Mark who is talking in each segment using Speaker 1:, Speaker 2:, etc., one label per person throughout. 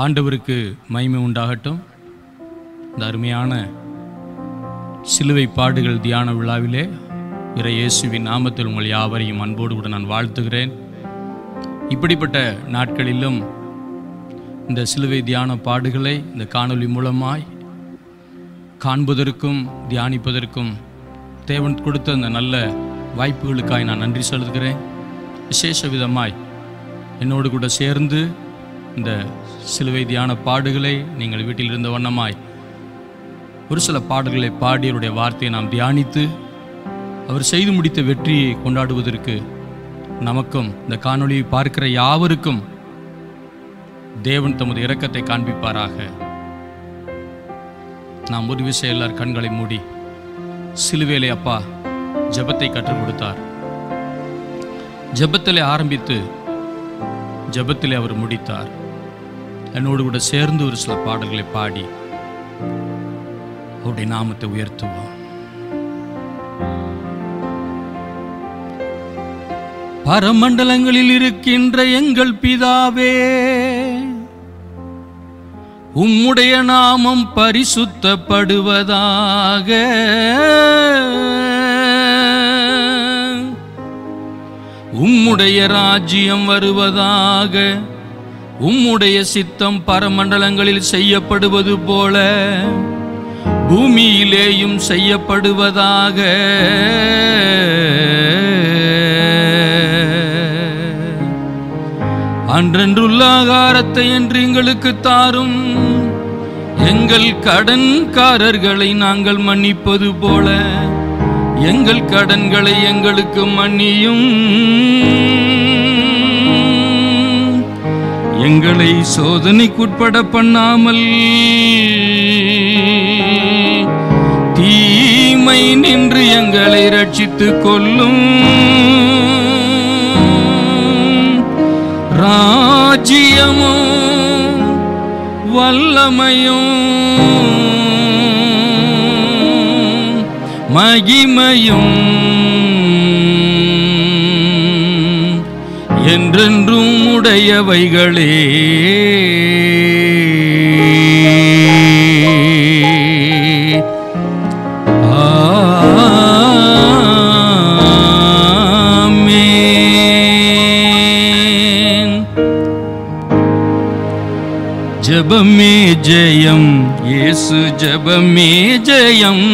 Speaker 1: ஆண்டவருக்கு மகிமை உண்டாகட்டும் இந்த அருமையான சிலுவை பாடுகள் தியான விழாவிலே இற இயேசுவின் நாமத்தில் உங்கள் யாவரையும் அன்போடு கூட நான் வாழ்த்துகிறேன் இப்படிப்பட்ட நாட்களிலும் இந்த சிலுவை தியான பாடுகளை இந்த காணொலி மூலமாய் காண்பதற்கும் தியானிப்பதற்கும் தேவன் கொடுத்த அந்த நல்ல வாய்ப்புகளுக்காய் நான் நன்றி செலுத்துகிறேன் விசேஷ விதமாய் என்னோடு கூட சேர்ந்து இந்த சிலுவை தியான பாடுகளை நீங்கள் வீட்டில் இருந்த வண்ணமாய் ஒரு சில பாடல்களை பாடியருடைய வார்த்தையை நாம் தியானித்து அவர் செய்து முடித்த வெற்றியை கொண்டாடுவதற்கு நமக்கும் இந்த காணொளியை பார்க்கிற யாவருக்கும் தேவன் தமது இரக்கத்தை காண்பிப்பாராக நாம் உதவி எல்லார் கண்களை மூடி சிலுவேலை அப்பா ஜபத்தை கற்றுக் கொடுத்தார் ஜபத்திலே ஆரம்பித்து ஜபத்திலே அவர் முடித்தார் என்னோடு கூட சேர்ந்து ஒரு சில பாடல்களை பாடி அவருடைய நாமத்தை உயர்த்துவோம் பரமண்டலங்களில் இருக்கின்ற எங்கள் பிதாவே உம்முடைய நாமம் பரிசுத்தப்படுவதாக உம்முடைய ராஜ்யம் வருவதாக உம்முடைய சித்தம் பரமண்டலங்களில் செய்யப்படுவது போல பூமியிலேயும் செய்யப்படுவதாக அன்றென்றுள்ள ஆகாரத்தை என்று எங்களுக்கு தாரும் எங்கள் கடன்காரர்களை நாங்கள் மன்னிப்பது போல எங்கள் கடன்களை எங்களுக்கு மன்னியும் எங்களை சோதனைக்குட்பட பண்ணாமல் தீமை நின்று எங்களை ரட்சித்து கொள்ளும் ராஜ்யமும் வல்லமையும் மகிமையும் என்றென்றும் உடையவைகளே ஜபமே ஜெயம் ஏசு ஜபமே ஜெயம்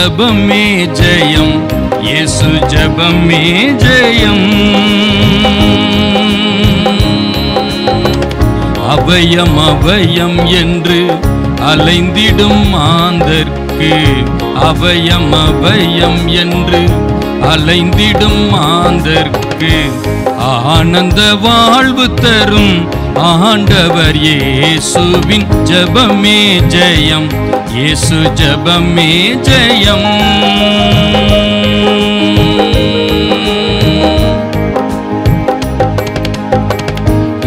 Speaker 1: ஜபமே ஜயம் இயேசு ஜபமே ஜயம் அபயம் அபயம் என்று அலைந்திடும் மாந்தற்கு அபயம் அபயம் என்று அலைந்திடும் மாந்தற்கு ஆனந்த வாழ்வு தரும் ஆண்டவர் இயேசுவின் ஜபமே ஜெயம் యేసు ஜபமே జయం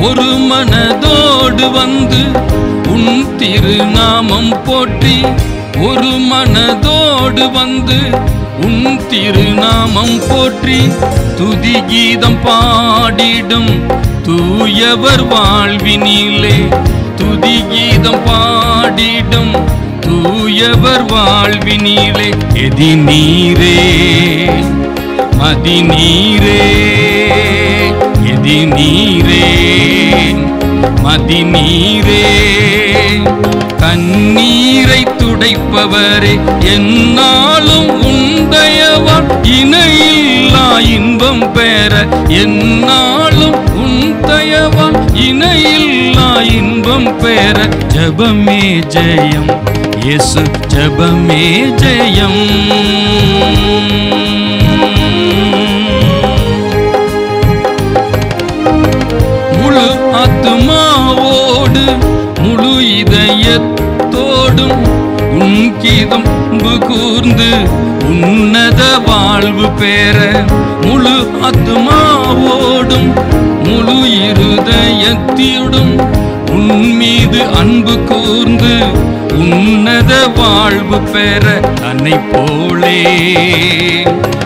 Speaker 1: ஒரு மனதோடு வந்து உன் திருநாமம் போற்றி ஒரு மனதோடு வந்து உன் திருநாமம் போற்றி துதி கீதம் பாடிடும் தூயவர் வாழ்வினிலே துதி கீதம் பாடிடும் தூயவர் வாழ்வினிலே எதி நீரே மதி நீரே எதி நீரே மதி நீரே கண்ணீரை துடைப்பவரே என்னாலும் உந்தயவா இணையில்லா இன்பம் பெற என்னாலும் உந்தயவா இணையில்லா இன்பம் பெற ஜபமே ஜெயம் இயேசு ஜபமே ஜெயம் முழு ஆத்துமாவோடு முழு இதயத்தோடும் உன் கீதம் கூர்ந்து உன்னத வாழ்வு பெற முழு ஆத்துமாவோடும் முழு இருதயத்தியுடும் உன்மீது அன்பு கூர்ந்து உன்னத வாழ்வு பெற தன்னை போலே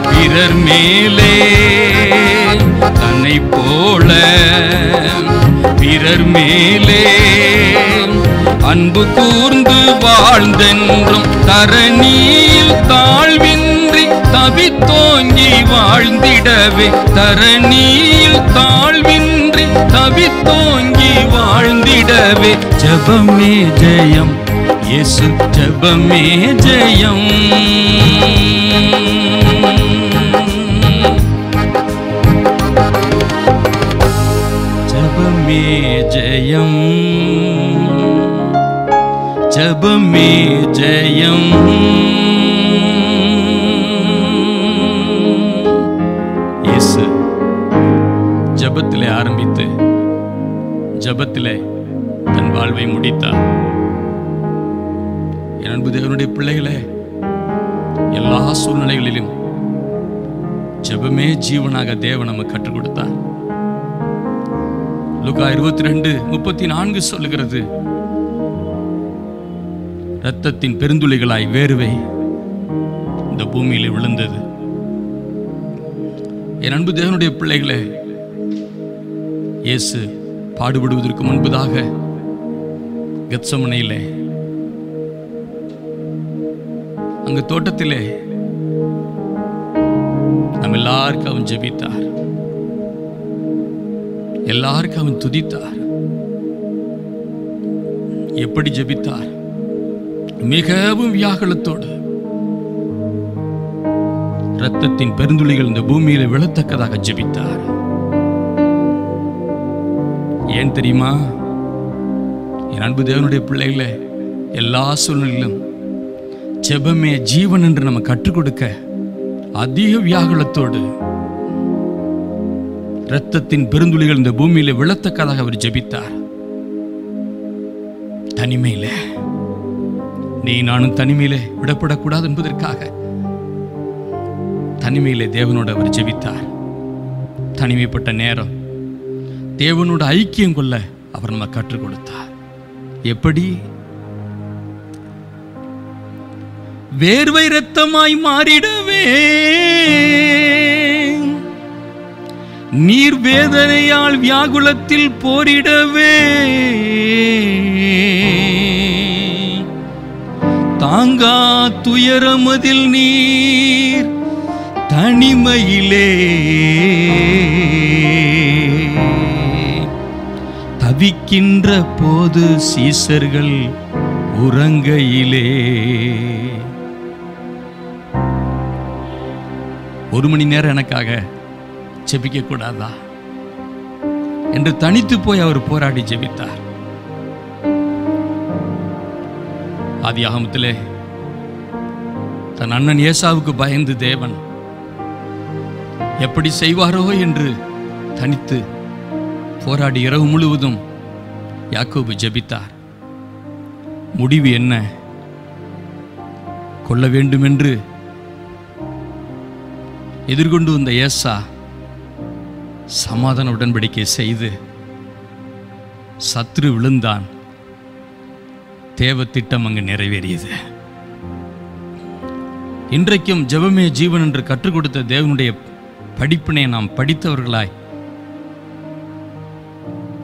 Speaker 1: பிறர் மேலே தன்னை போல பிறர் மேலே அன்பு கூர்ந்து வாழ்ந்தென்றும் தரணியில் தாழ்வின்றி தவித்தோங்கி வாழ்ந்திடவே தரணியில் தாழ்வின்றி தவித்தோங்கி வாழ்ந்திடவே ஜபமே ஜெயம் இயேசு ஜபமே ஜெயம் ஜபமே ஜெயம் ஜபமே ஜெயம் ஜபத்தில் தன் வாழ்வை முடித்தார் என் அன்பு தேவனுடைய பிள்ளைகளே எல்லா சூழ்நிலைகளிலும் ஜபமே ஜீவனாக தேவன் நமக்கு கற்றுக் கொடுத்தார் லுகா இருபத்தி ரெண்டு முப்பத்தி நான்கு சொல்லுகிறது ரத்தத்தின் பெருந்துளிகளாய் வேறுவை இந்த பூமியில் விழுந்தது என் அன்பு தேவனுடைய பிள்ளைகளே இயேசு பாடுபடுவதற்கு முன்பதாக கப்சமனையிலே அங்கு தோட்டத்திலே நம் எல்லாருக்கும் அவன் ஜபித்தார் எல்லாருக்கும் அவன் துதித்தார் எப்படி ஜெபித்தார் மிகவும் வியாகுலத்தோடு ரத்தத்தின் பெருந்துளிகள் இந்த பூமியில் விழத்தக்கதாக ஜெபித்தார் ஏன் தெரியுமா என் அன்பு தேவனுடைய பிள்ளைகளை எல்லா சூழ்நிலையிலும் ஜெபமே ஜீவன் என்று நம்ம கற்றுக் கொடுக்க அதிக வியாகுலத்தோடு இரத்தத்தின் பெருந்துளிகள் இந்த பூமியில விழத்தக்கதாக அவர் ஜெபித்தார் தனிமையில நீ நானும் தனிமையில விடப்படக்கூடாது என்பதற்காக தனிமையிலே தேவனோடு அவர் ஜெபித்தார் தனிமைப்பட்ட நேரம் தேவனோட ஐக்கியம் கொள்ள அவர் நம்ம கற்றுக் கொடுத்தார் எப்படி வேர்வை ரத்தமாய் மாறிடவே நீர் வேதனையால் வியாகுலத்தில் போரிடவே தாங்கா துயரமதில் நீர் தனிமையிலே உதிக்கின்ற போது சீசர்கள் உறங்கையிலே ஒரு மணி நேரம் எனக்காக ஜெபிக்க கூடாதா என்று தனித்து போய் அவர் போராடி ஜெபித்தார் ஆதி ஆகமத்திலே தன் அண்ணன் ஏசாவுக்கு பயந்து தேவன் எப்படி செய்வாரோ என்று தனித்து போராடி இரவு முழுவதும் யாக்கோபு ஜபித்தார் முடிவு என்ன கொல்ல வேண்டுமென்று எதிர்கொண்டு வந்த ஏசா சமாதான உடன்படிக்கை செய்து சத்ரு விழுந்தான் தேவ திட்டம் அங்கு நிறைவேறியது இன்றைக்கும் ஜபமே ஜீவன் என்று கற்றுக் கொடுத்த தேவனுடைய படிப்பினை நாம் படித்தவர்களாய்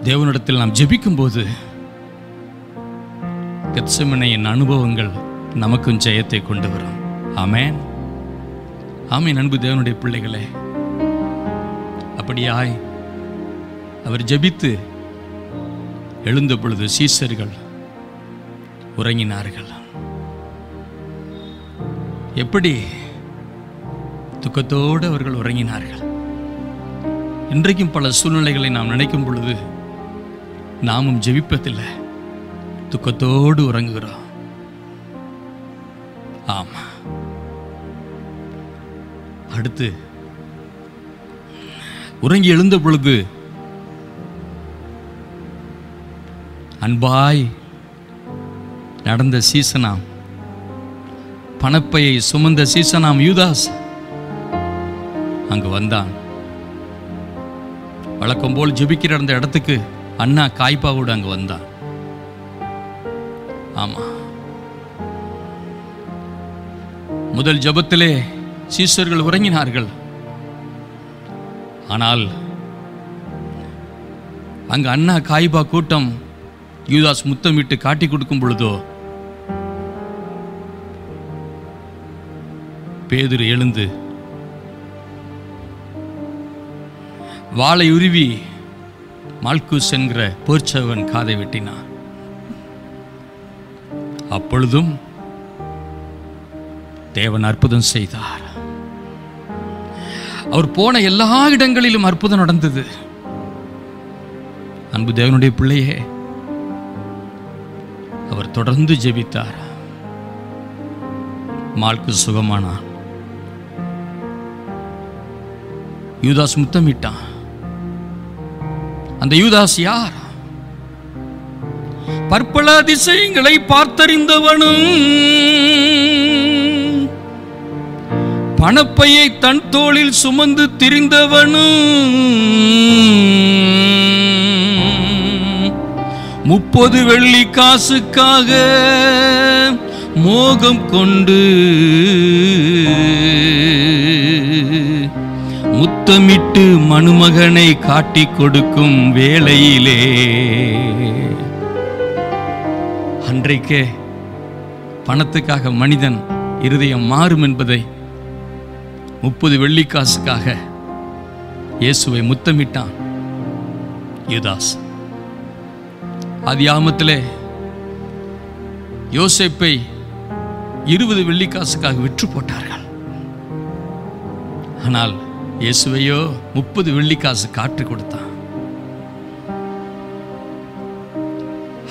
Speaker 1: தேவனிடத்தில் நாம் ஜெபிக்கும் போது கச்சமனையின் அனுபவங்கள் நமக்கும் ஜெயத்தை கொண்டு வரும் ஆமேன் ஆமே அன்பு தேவனுடைய பிள்ளைகளே அப்படியாய் அவர் ஜபித்து எழுந்த பொழுது சீசர்கள் உறங்கினார்கள் எப்படி துக்கத்தோடு அவர்கள் உறங்கினார்கள் இன்றைக்கும் பல சூழ்நிலைகளை நாம் நினைக்கும் பொழுது நாமும் ஜெபிப்பதில்லை துக்கத்தோடு உறங்குகிறோம் ஆமா அடுத்து உறங்கி எழுந்த பொழுது அன்பாய் நடந்த சீசனாம் பணப்பையை சுமந்த சீசனாம் யூதாஸ் அங்கு வந்தான் வழக்கம் போல் ஜெபிக்கிற அந்த இடத்துக்கு அண்ணா கூட அங்கே வந்தான் ஆமா முதல் ஜபத்திலே சீசர்கள் உறங்கினார்கள் ஆனால் அங்கு அண்ணா காய்பா கூட்டம் யூதாஸ் முத்தமிட்டு காட்டி கொடுக்கும் பொழுதோ பேதர் எழுந்து வாழை உருவி மால்கூஸ் என்கிற போர்ச்சவன் காதை வெட்டினான் அப்பொழுதும் தேவன் அற்புதம் செய்தார் அவர் போன எல்லா இடங்களிலும் அற்புதம் நடந்தது அன்பு தேவனுடைய பிள்ளையே அவர் தொடர்ந்து ஜெபித்தார் மால்கு சுகமானான் யூதாஸ் முத்தமிட்டான் அந்த யூதாஸ் யார் பற்பல அதிசயங்களை பார்த்தறிந்தவனும் பணப்பையை தன் தோளில் சுமந்து திரிந்தவனும் முப்பது வெள்ளி காசுக்காக மோகம் கொண்டு முத்தமிட்டு மனுமகனை காட்டிக் கொடுக்கும் வேளையிலே அன்றைக்கே பணத்துக்காக மனிதன் இருதயம் மாறும் என்பதை முப்பது வெள்ளிக்காசுக்காக இயேசுவை முத்தமிட்டான் யுதாஸ் ஆதியாமத்தில் யோசேப்பை இருபது வெள்ளிக்காசுக்காக விற்று போட்டார்கள் ஆனால் இயேசுவையோ முப்பது வெள்ளிக்காசு காற்று கொடுத்தான்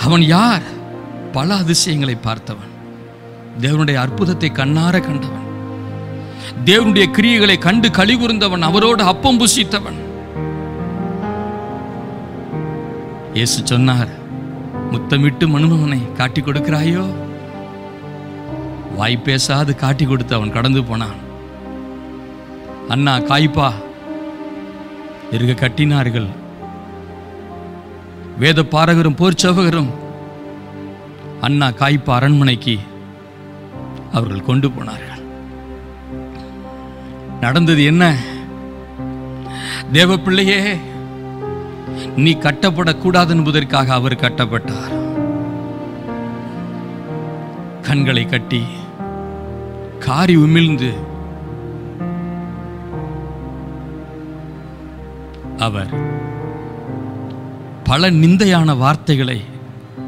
Speaker 1: அவன் யார் பல அதிசயங்களை பார்த்தவன் தேவனுடைய அற்புதத்தை கண்ணார கண்டவன் தேவனுடைய கிரியைகளை கண்டு கழிவுறந்தவன் அவரோடு அப்பம் புசித்தவன் இயேசு சொன்னார் முத்தமிட்டு மனுமகனை காட்டி கொடுக்கிறாயோ வாய் பேசாது காட்டி கொடுத்து அவன் கடந்து போனான் அண்ணா காய்ப்பா இருக கட்டினார்கள் வேத பாரகரும் போர்ச்சவகரும் அண்ணா காய்ப்பா அரண்மனைக்கு அவர்கள் கொண்டு போனார்கள் நடந்தது என்ன தேவ பிள்ளையே நீ கட்டப்படக்கூடாது என்பதற்காக அவர் கட்டப்பட்டார் கண்களை கட்டி காரி உமிழ்ந்து அவர் பல நிந்தையான வார்த்தைகளை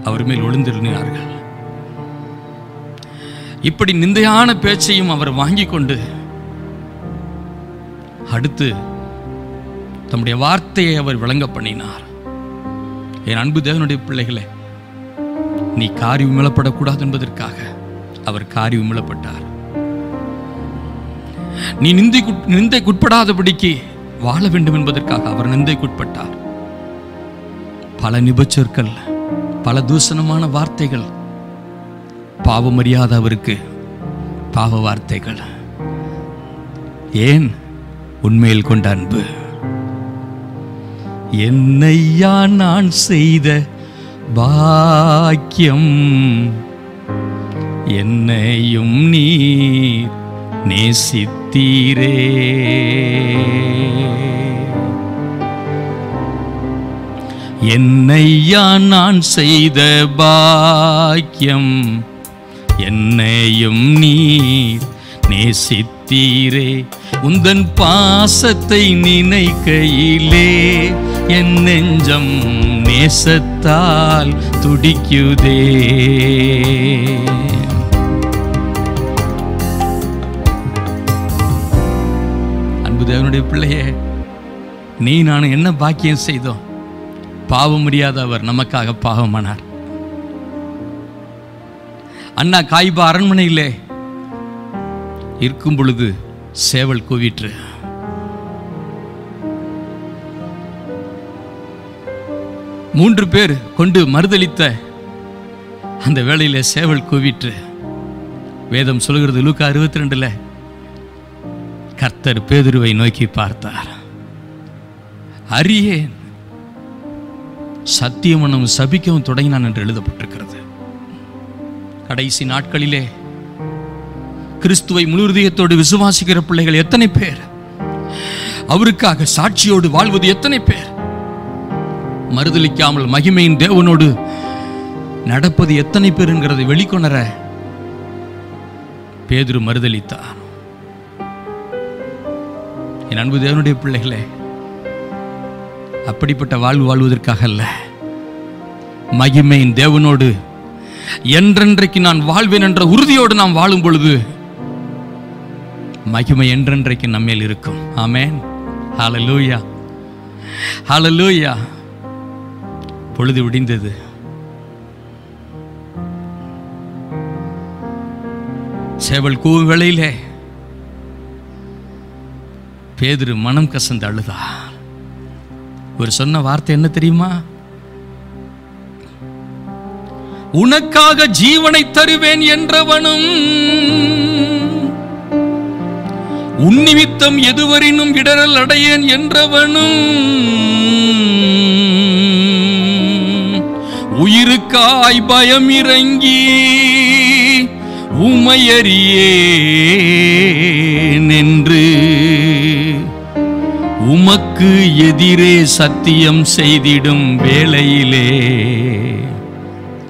Speaker 1: அவர் மேல் ஒளிந்திருந்தார்கள் இப்படி நிந்தையான பேச்சையும் அவர் வாங்கி கொண்டு அடுத்து தம்முடைய வார்த்தையை அவர் விளங்க பண்ணினார் என் அன்பு தேவனுடைய பிள்ளைகளே நீ காரி உமிழப்படக்கூடாது என்பதற்காக அவர் காரி உமிழப்பட்டார் நீ நிந்தைக்குட்படாதபடிக்கு வாழ வேண்டும் என்பதற்காக அவர் நிந்தைக்குட்பட்டார் பல நிபச்சொற்கள் பல தூஷணமான வார்த்தைகள் பாவமறியாத அவருக்கு பாவ வார்த்தைகள் ஏன் உண்மையில் கொண்ட அன்பு என்னையா நான் செய்த பாக்கியம் என்னையும் நீ நேசித்தீரே என்னையா நான் செய்த பாக்கியம் என்னையும் நீர் நேசித்தீரே உந்தன் பாசத்தை நினைக்கையிலே என் நெஞ்சம் நேசத்தால் துடிக்குதே அன்பு தேவனுடைய பிள்ளையே நீ நான் என்ன பாக்கியம் செய்தோம் பாவம் முடியாத அவர் நமக்காக பாவமானார் அண்ணா காய்பா அரண்மனையிலே இருக்கும் பொழுது சேவல் கூவிற்று மூன்று பேர் கொண்டு மறுதளித்த அந்த வேளையில் சேவல் கூவிற்று வேதம் சொல்கிறது லூக்கா அறுபத்தி ரெண்டில் கர்த்தர் பேதுருவை நோக்கி பார்த்தார் அரியேன் சத்தியமனும் சபிக்கவும் தொடங்கினான் என்று எழுதப்பட்டிருக்கிறது கடைசி நாட்களிலே கிறிஸ்துவை முழுதயத்தோடு விசுவாசிக்கிற பிள்ளைகள் எத்தனை பேர் அவருக்காக சாட்சியோடு வாழ்வது எத்தனை பேர் மறுதளிக்காமல் மகிமையின் தேவனோடு நடப்பது எத்தனை பேருங்கிறதை வெளிக்கொணர பேதுரு மறுதளித்தான் என் அன்பு தேவனுடைய பிள்ளைகளே அப்படிப்பட்ட வாழ்வு வாழ்வதற்காக அல்ல மகிமையின் தேவனோடு என்றென்றைக்கு நான் வாழ்வேன் என்ற உறுதியோடு நாம் வாழும் பொழுது மகிமை என்றென்றைக்கு நம்மேல் இருக்கும் ஆமேன் பொழுது விடிந்தது சேவல் கூவு வேளையிலே பேதுரு மனம் கசந்து அழுதா ஒரு சொன்ன வார்த்தை என்ன தெரியுமா உனக்காக ஜீவனை தருவேன் என்றவனும் உன்னிமித்தம் எதுவரினும் இடரல் அடையேன் என்றவனும் உயிருக்காய் பயம் இறங்கி உமையறியே நின்று உமக்கு எதிரே சத்தியம் செய்திடும் வேளையிலே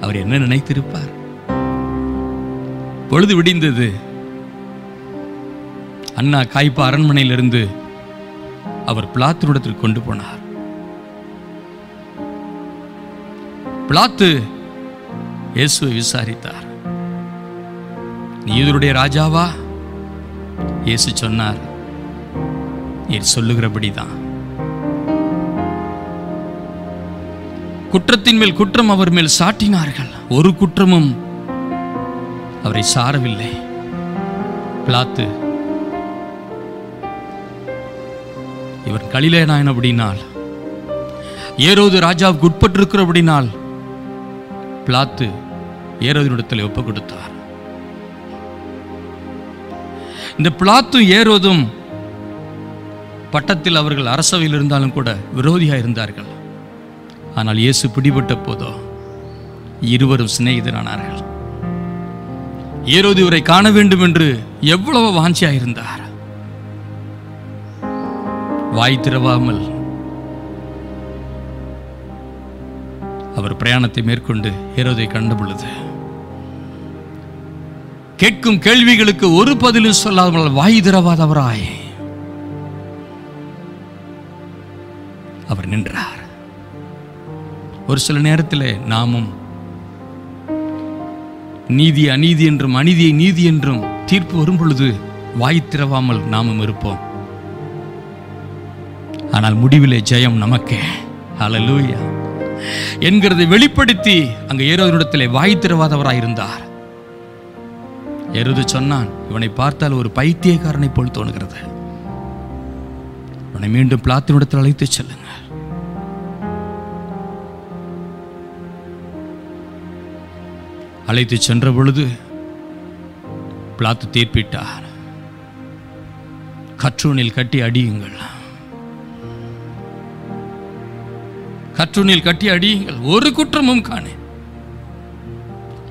Speaker 1: அவர் என்ன நினைத்திருப்பார் பொழுது விடிந்தது அண்ணா காய்ப்பா அரண்மனையிலிருந்து அவர் பிளாத்துடத்திற்கு கொண்டு போனார் பிளாத்து இயேசுவை விசாரித்தார் நீ ராஜாவா இயேசு சொன்னார் நீர் சொல்லுகிறபடி தான் குற்றத்தின் மேல் குற்றம் அவர் மேல் சாட்டினார்கள் ஒரு குற்றமும் அவரை சாரவில்லை பிளாத்து இவன் கலிலேனாயன் அப்படின்னால் ஏரோது ராஜாவுக்கு உட்பட்டிருக்கிறபடினால் பிளாத்து ஏரோதனிடத்தில் ஒப்பு கொடுத்தார் இந்த பிளாத்து ஏரோதும் பட்டத்தில் அவர்கள் அரசவையில் இருந்தாலும் கூட விரோதியாக இருந்தார்கள் ஆனால் இயேசு பிடிபட்ட போதோ இருவரும் சிநேகிதரானார்கள் ஏரோது இவரை காண வேண்டும் என்று எவ்வளவு இருந்தார் வாய் திறவாமல் அவர் பிரயாணத்தை மேற்கொண்டு ஏரோதை கண்ட கேட்கும் கேள்விகளுக்கு ஒரு பதிலும் சொல்லாமல் வாய் திறவாதவராய் அவர் நின்றார் ஒரு சில நேரத்தில் நாமும் நீதி அநீதி என்றும் அநீதியை நீதி என்றும் தீர்ப்பு வரும் பொழுது வாய் திறவாமல் நாமும் இருப்போம் ஆனால் முடிவிலே ஜெயம் நமக்கே அலலூயா என்கிறதை வெளிப்படுத்தி அங்க ஏரோதனிடத்தில் வாய் திறவாதவராயிருந்தார் எருது சொன்னான் இவனை பார்த்தால் ஒரு பைத்தியக்காரனை போல் தோணுகிறது இவனை மீண்டும் பிளாத்தினிடத்தில் அழைத்து செல்லுங்கள் அழைத்து சென்ற பொழுது பிளாத்து தீர்ப்பிட்டார் கற்றூனில் கட்டி அடியுங்கள் கற்றூனில் கட்டி அடியுங்கள் ஒரு குற்றமும் காணே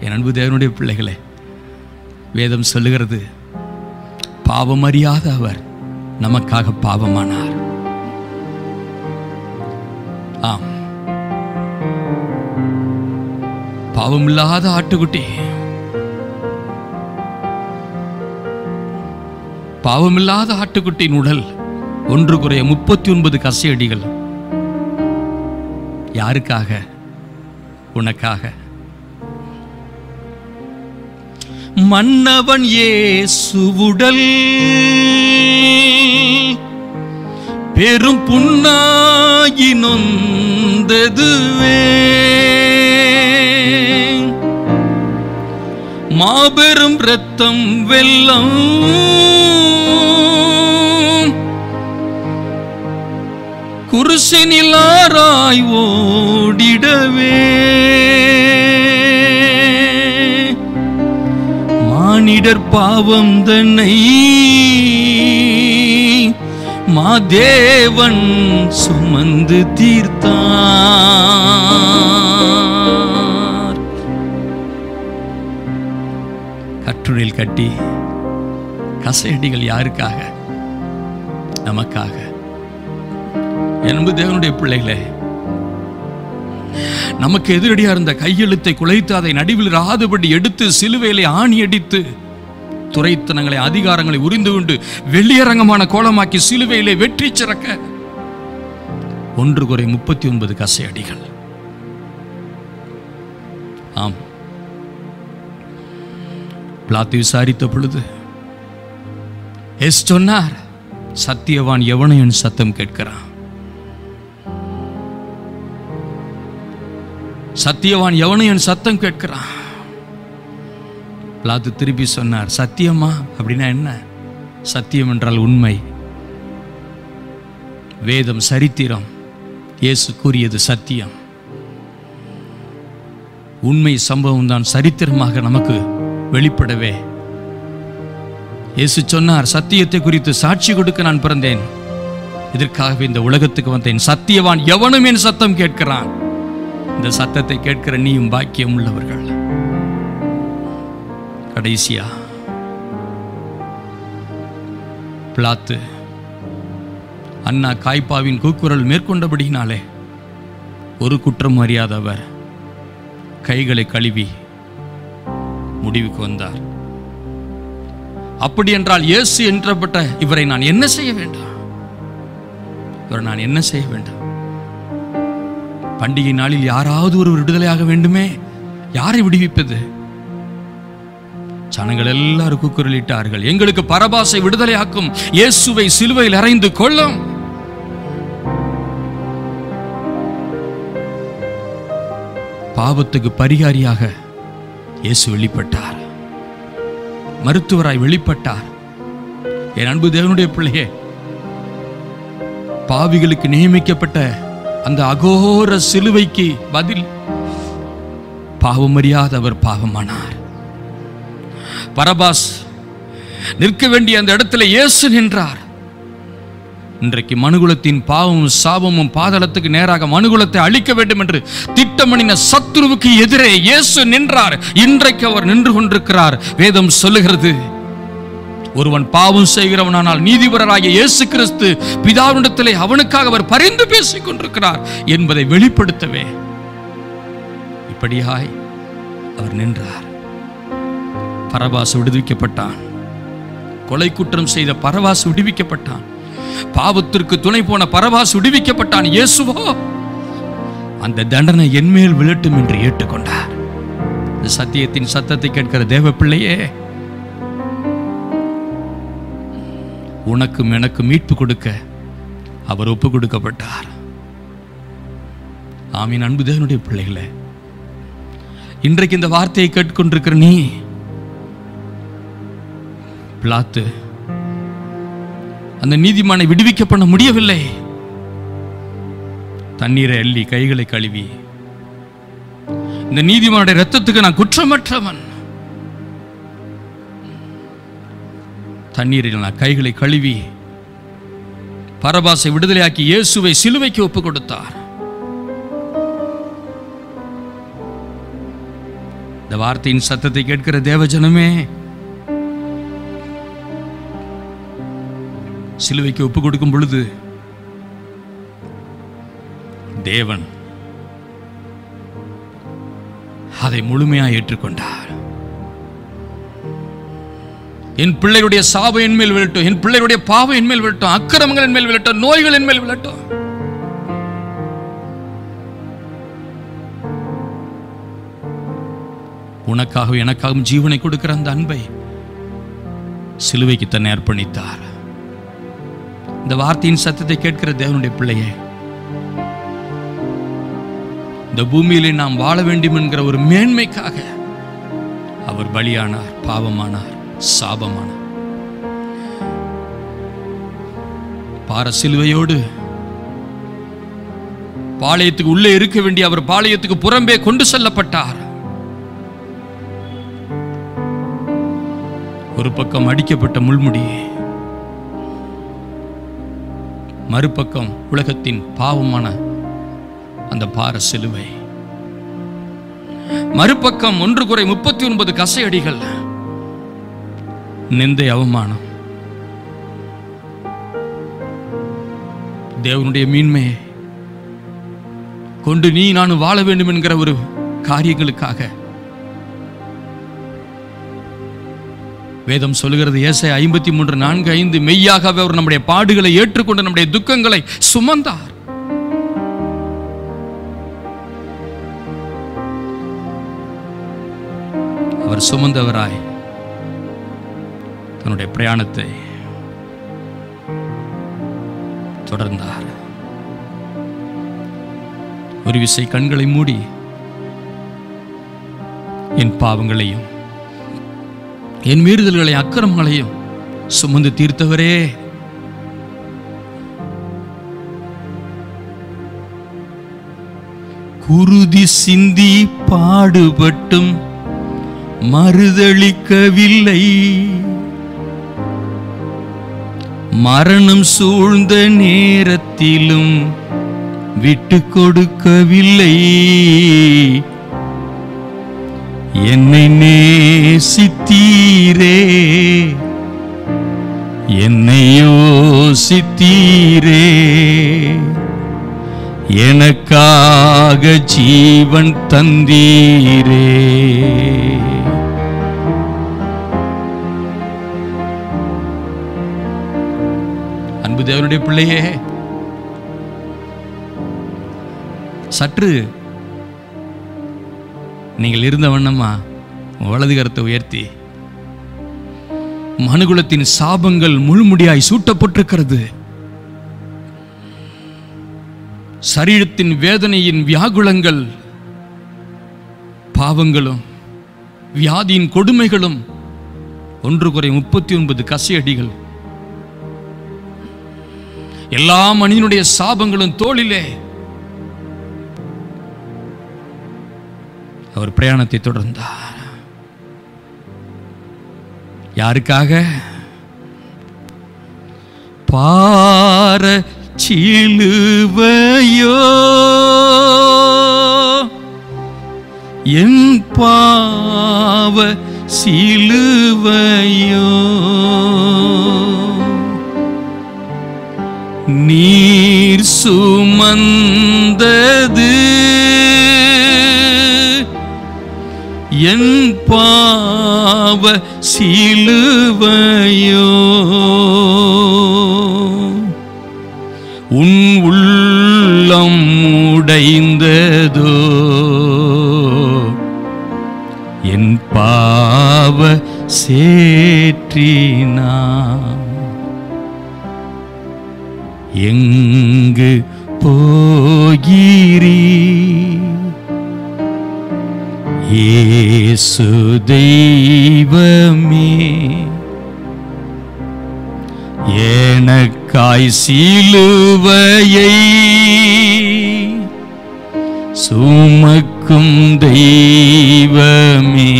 Speaker 1: என் அன்பு தேவனுடைய பிள்ளைகளே வேதம் சொல்லுகிறது பாவம் அறியாத அவர் நமக்காக பாவமானார் ஆம் பாவமில்லாத ஆட்டுக்குட்டி பாவமில்லாத ஆட்டுக்குட்டியின் உடல் ஒன்று குறைய முப்பத்தி ஒன்பது கசையடிகள் யாருக்காக உனக்காக மன்னவன் ஏ சுவுடல் பெரும் புண்ணாயினொந்ததுவே மாபெரும் ரத்தம் வெல்லம் குருசினிலாராய் ஓடிடவே மானிடர் பாவம் தன்னை மாதேவன் சுமந்து தீர்த்தான் கட்டுரையில் கட்டி கசையடிகள் யாருக்காக நமக்காக என்பது தேவனுடைய பிள்ளைகளே நமக்கு எதிரடியா இருந்த கையெழுத்தை குலைத்து அதை நடுவில் ராதபடி எடுத்து சிலுவையிலே ஆணி அடித்து துறைத்தனங்களை அதிகாரங்களை உறிந்து கொண்டு வெளியரங்கமான கோலமாக்கி சிலுவையிலே வெற்றி சிறக்க ஒன்று குறை முப்பத்தி ஒன்பது கசையடிகள் ஆம் பிளாத்து விசாரித்த பொழுது எஸ் சொன்னார் சத்தியவான் எவனும் என் சத்தம் கேட்கிறான் சத்தியவான் எவனும் என் சத்தம் கேட்கிறான் பிளாத்து திருப்பி சொன்னார் சத்தியமா அப்படின்னா என்ன சத்தியம் என்றால் உண்மை வேதம் சரித்திரம் இயேசு கூறியது சத்தியம் உண்மை சம்பவம் தான் சரித்திரமாக நமக்கு வெளிப்படவே இயேசு சொன்னார் சத்தியத்தை குறித்து சாட்சி கொடுக்க நான் பிறந்தேன் இதற்காக இந்த உலகத்துக்கு வந்தேன் சத்தியவான் எவனும் என் சத்தம் கேட்கிறான் இந்த சத்தத்தை கேட்கிற நீயும் பாக்கியம் உள்ளவர்கள் கடைசியா பிளாத்து அண்ணா காய்ப்பாவின் கூக்குரல் மேற்கொண்டபடியினாலே ஒரு குற்றம் அறியாதவர் கைகளை கழுவி முடிவுக்கு வந்தார் அப்படி என்றால் இயேசு என்றப்பட்ட இவரை நான் என்ன செய்ய வேண்டாம் இவரை நான் என்ன செய்ய வேண்டும் பண்டிகை நாளில் யாராவது ஒரு விடுதலையாக வேண்டுமே யாரை விடுவிப்பது ஜனங்கள் எல்லாரும் குக்குரலிட்டார்கள் எங்களுக்கு பரபாசை விடுதலையாக்கும் இயேசுவை சிலுவையில் அறைந்து கொள்ளும் பாவத்துக்கு பரிகாரியாக இயேசு வெளிப்பட்டார் மருத்துவராய் வெளிப்பட்டார் என் அன்பு தேவனுடைய பிள்ளையே பாவிகளுக்கு நியமிக்கப்பட்ட அந்த அகோர சிலுவைக்கு பதில் பாவமறியாத அவர் பாவமானார் பரபாஸ் நிற்க வேண்டிய அந்த இடத்துல இயேசு நின்றார் இன்றைக்கு மனுகுலத்தின் பாவமும் சாபமும் பாதளத்துக்கு நேராக மனுகுலத்தை அழிக்க வேண்டும் என்று திட்டமணின சத்துருவுக்கு எதிரே இயேசு நின்றார் இன்றைக்கு அவர் நின்று கொண்டிருக்கிறார் வேதம் சொல்லுகிறது ஒருவன் பாவம் செய்கிறவனானால் நீதிபரராகிய இயேசு கிறிஸ்து பிதாவினிடத்திலே அவனுக்காக அவர் பரிந்து பேசிக் கொண்டிருக்கிறார் என்பதை வெளிப்படுத்தவே இப்படியாய் அவர் நின்றார் பரவாசு விடுவிக்கப்பட்டான் கொலை குற்றம் செய்த பரவாசு விடுவிக்கப்பட்டான் பாவத்திற்கு துணை போன பரவாசு விடுவிக்கப்பட்டான் இயேசுவோ அந்த தண்டனை என்மேல் விழட்டும் என்று ஏற்றுக்கொண்டார் இந்த சத்தியத்தின் சத்தத்தை கேட்கிற தேவ பிள்ளையே உனக்கும் எனக்கு மீட்பு கொடுக்க அவர் ஒப்பு கொடுக்கப்பட்டார் ஆமீன் அன்பு தேவனுடைய பிள்ளைகளை இன்றைக்கு இந்த வார்த்தையை கேட்டுக்கொண்டிருக்கிற நீ பிளாத்து அந்த நீதிமானை விடுவிக்க பண்ண முடியவில்லை தண்ணீரை அள்ளி கைகளை கழுவி இந்த நீதிமானுடைய ரத்தத்துக்கு நான் குற்றமற்றவன் தண்ணீரில் நான் கைகளை கழுவி பரபாசை விடுதலையாக்கி இயேசுவை சிலுவைக்கு ஒப்புக் கொடுத்தார் இந்த வார்த்தையின் சத்தத்தை கேட்கிற தேவஜனமே சிலுவைக்கு ஒப்பு கொடுக்கும் பொழுது தேவன் அதை முழுமையாக ஏற்றுக்கொண்டார் என் பிள்ளைகளுடைய சாபம் என் மேல் விழட்டும் என் பிள்ளைகளுடைய பாவம் என் மேல் விழட்டும் அக்கிரமங்கள் என் மேல் விழட்டும் நோய்கள் என் மேல் விழட்டும் உனக்காகவும் எனக்காகவும் ஜீவனை கொடுக்கிற அந்த அன்பை சிலுவைக்கு தன்னை அர்ப்பணித்தார் இந்த வார்த்தையின் சத்தத்தை கேட்கிற தேவனுடைய பிள்ளையே இந்த பூமியிலே நாம் வாழ வேண்டும் என்கிற ஒரு மேன்மைக்காக அவர் பலியானார் பாவமானார் சாபமானார் பார சிலுவையோடு பாளையத்துக்கு உள்ளே இருக்க வேண்டிய அவர் பாளையத்துக்கு புறம்பே கொண்டு செல்லப்பட்டார் ஒரு பக்கம் அடிக்கப்பட்ட முள்முடியே மறுபக்கம் உலகத்தின் பாவமான அந்த பார சிலுவை மறுபக்கம் ஒன்று குறை முப்பத்தி ஒன்பது கசையடிகள் நிந்தை அவமானம் தேவனுடைய மீன்மையை கொண்டு நீ நான் வாழ வேண்டும் என்கிற ஒரு காரியங்களுக்காக வேதம் சொல்லுகிறது ஏசை ஐம்பத்தி மூன்று நான்கு ஐந்து மெய்யாகவே அவர் நம்முடைய பாடுகளை ஏற்றுக்கொண்டு நம்முடைய துக்கங்களை சுமந்தார் அவர் சுமந்தவராய் தன்னுடைய பிரயாணத்தை தொடர்ந்தார் ஒரு விசை கண்களை மூடி என் பாவங்களையும் என் மீறுதல்களை அக்கிரமங்களையும் சுமந்து தீர்த்தவரே குருதி சிந்தி பாடுபட்டும் மறுதளிக்கவில்லை மரணம் சூழ்ந்த நேரத்திலும் விட்டு கொடுக்கவில்லை என்னை நேசித்தீரே என்னை யோசித்தீரே எனக்காக ஜீவன் தந்தீரே அன்பு தேவனுடைய பிள்ளையே சற்று நீங்கள் இருந்த வண்ணமா வலது கரத்தை உயர்த்தி மனுகுலத்தின் சாபங்கள் முழுமுடியாய் சூட்டப்பட்டிருக்கிறது சரீரத்தின் வேதனையின் வியாகுலங்கள் பாவங்களும் வியாதியின் கொடுமைகளும் ஒன்று குறை முப்பத்தி ஒன்பது கசையடிகள் எல்லா மனிதனுடைய சாபங்களும் தோளிலே அவர் பிரயாணத்தை தொடர்ந்தார் யாருக்காக பார சிலுவையோ என் பாவ சிலுவையோ நீர் சுமந்தது என் பாவ சிலுவையோ உன் உள்ளம் உடைந்ததோ என் பாவ சேற்றினா எங்கு போகிறீ இயேசு தெய்வமே எனக்காய் சிலுவையை சுமக்கும் தெய்வமே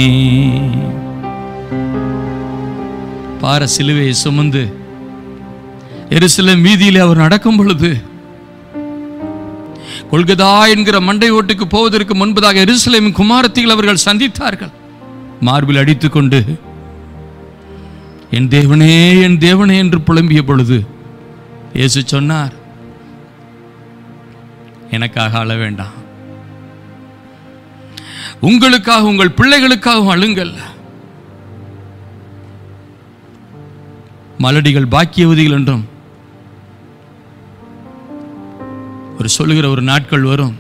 Speaker 1: பார சிலுவையை சுமந்து எருசலம் வீதியில் அவர் நடக்கும் பொழுது கொள்கதா என்கிற மண்டை ஓட்டுக்கு போவதற்கு முன்பதாக எருசலேம் குமாரத்தில் அவர்கள் சந்தித்தார்கள் மார்பில் அடித்துக்கொண்டு என் தேவனே என் தேவனே என்று புலம்பிய பொழுது இயேசு சொன்னார் எனக்காக அழ வேண்டாம் உங்களுக்காக உங்கள் பிள்ளைகளுக்காக அழுங்கள் மலடிகள் பாக்கியவதிகள் என்றும் ஒரு சொல்லுகிற ஒரு நாட்கள் வரும்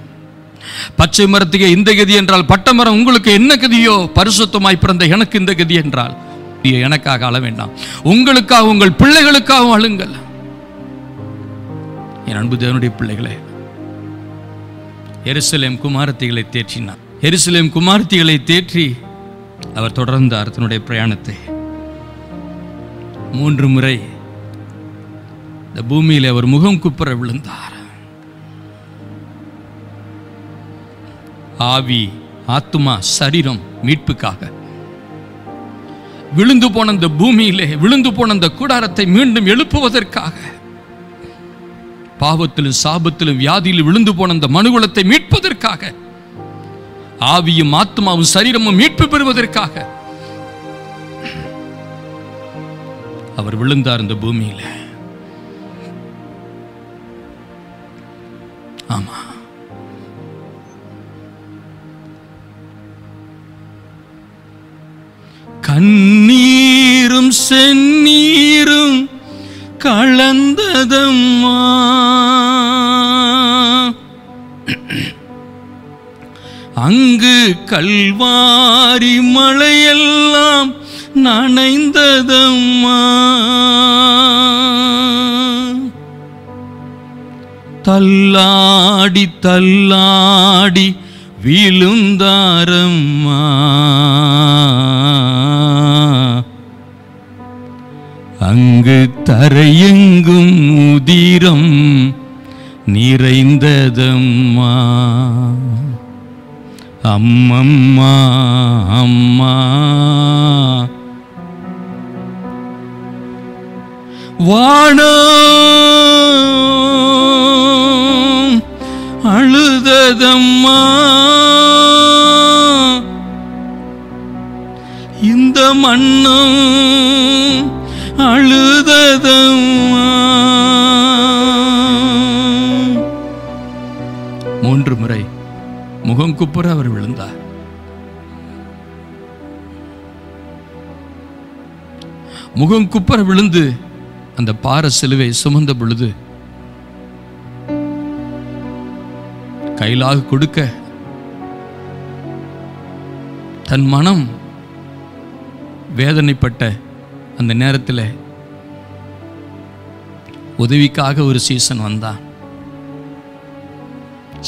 Speaker 1: பச்சை மரத்துக்கு இந்த கதி என்றால் பட்ட மரம் உங்களுக்கு என்ன கதியோ பரிசுத்தமாய் பிறந்த எனக்கு இந்த கதி என்றால் நீ எனக்காக அழ வேண்டாம் உங்களுக்காக உங்கள் பிள்ளைகளுக்காகவும் அழுங்கள் என் அன்பு தேவனுடைய பிள்ளைகளே எருசலேம் குமாரத்திகளை தேற்றினார் எருசலேம் குமாரத்திகளை தேற்றி அவர் தொடர்ந்தார் தன்னுடைய பிரயாணத்தை மூன்று முறை இந்த பூமியில் அவர் முகம் குப்புற விழுந்தார் ஆவி ஆத்துமா சரீரம் மீட்புக்காக விழுந்து போன இந்த பூமியிலே விழுந்து போன இந்த கூடாரத்தை மீண்டும் எழுப்புவதற்காக பாவத்திலும் சாபத்திலும் வியாதியிலும் விழுந்து போன இந்த மனுகுலத்தை மீட்பதற்காக ஆவியும் ஆத்மாவும் சரீரமும் மீட்பு பெறுவதற்காக அவர் விழுந்தார் இந்த பூமியில ஆமா தண்ணீரும் சென்னீரும் கலந்ததம்மா அங்கு கல்வாரி மலையெல்லாம் நனைந்ததம்மா தல்லாடி தல்லாடி விழுந்தாரம்மா அங்கு தரையெங்கும் உதிரம் நிறைந்ததம்மா அம்மம்மா அம்மா வானம் அழுததம்மா இந்த மண்ணும் மூன்று முறை முகம் குப்புற அவர் விழுந்தார் முகம் குப்புற விழுந்து அந்த பார சிலுவை சுமந்த பொழுது கையிலாக கொடுக்க தன் மனம் வேதனைப்பட்ட அந்த நேரத்தில் உதவிக்காக ஒரு சீசன் வந்தான்